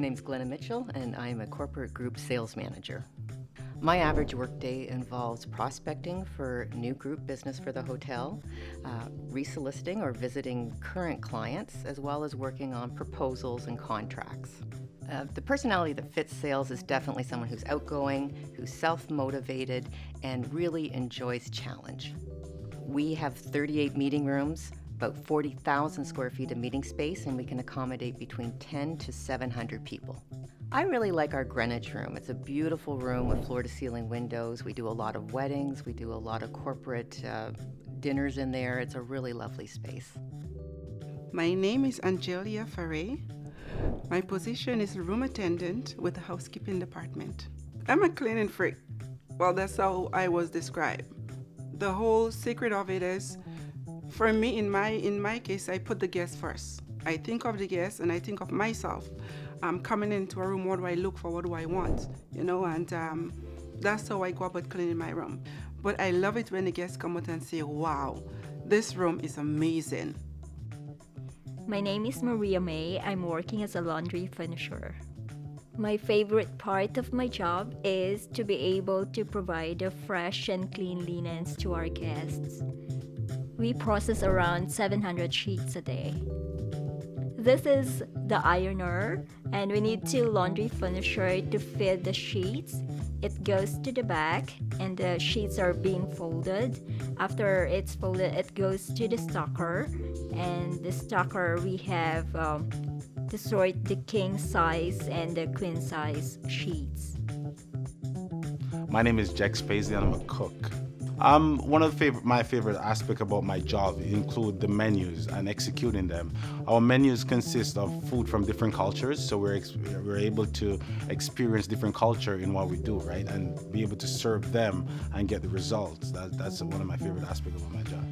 name's Glenna Mitchell, and I'm a corporate group sales manager. My average workday involves prospecting for new group business for the hotel, uh, resoliciting or visiting current clients, as well as working on proposals and contracts. Uh, the personality that fits sales is definitely someone who's outgoing, who's self motivated, and really enjoys challenge. We have 38 meeting rooms, about 40,000 square feet of meeting space, and we can accommodate between 10 to 700 people. I really like our Greenwich room. It's a beautiful room with floor to ceiling windows. We do a lot of weddings, we do a lot of corporate uh, dinners in there. It's a really lovely space. My name is Angelia Ferre. My position is room attendant with the housekeeping department. I'm a cleaning freak. Well, that's how I was described. The whole secret of it is, for me, in my in my case, I put the guest first. I think of the guest and I think of myself. I'm coming into a room, what do I look for, what do I want, you know, and um, that's how I go about cleaning my room. But I love it when the guests come out and say, wow, this room is amazing. My name is Maria May. I'm working as a laundry finisher. My favorite part of my job is to be able to provide a fresh and clean linens to our guests. We process around 700 sheets a day. This is the ironer and we need to laundry finisher to fit the sheets. It goes to the back and the sheets are being folded. After it's folded, it goes to the stocker and the stocker we have um, to sort the king size and the queen size sheets. My name is Jack Spacey and I'm a cook. Um, one of favorite, my favorite aspect about my job include the menus and executing them. Our menus consist of food from different cultures, so we're we're able to experience different culture in what we do, right, and be able to serve them and get the results. That, that's one of my favorite aspects about my job.